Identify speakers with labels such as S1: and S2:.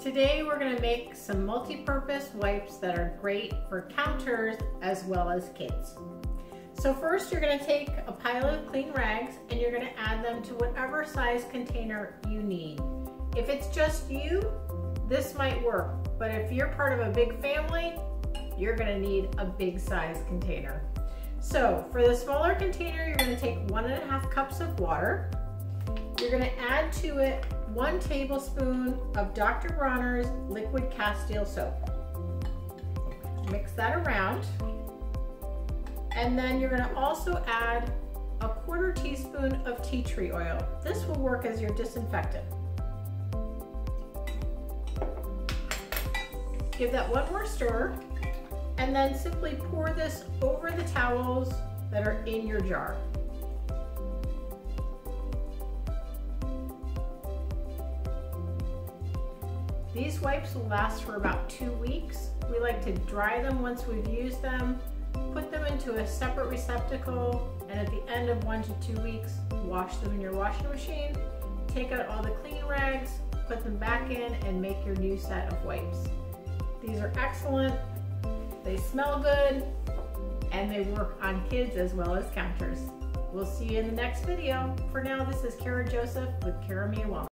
S1: Today we're going to make some multi-purpose wipes that are great for counters as well as kids. So first you're going to take a pile of clean rags and you're going to add them to whatever size container you need. If it's just you, this might work, but if you're part of a big family, you're going to need a big size container. So for the smaller container, you're going to take one and a half cups of water. You're going to add to it one tablespoon of Dr. Bronner's liquid castile soap. Mix that around. And then you're gonna also add a quarter teaspoon of tea tree oil. This will work as your disinfectant. Give that one more stir and then simply pour this over the towels that are in your jar. These wipes will last for about two weeks. We like to dry them once we've used them, put them into a separate receptacle, and at the end of one to two weeks, wash them in your washing machine, take out all the clean rags, put them back in, and make your new set of wipes. These are excellent, they smell good, and they work on kids as well as counters. We'll see you in the next video. For now, this is Kara Joseph with Caramia.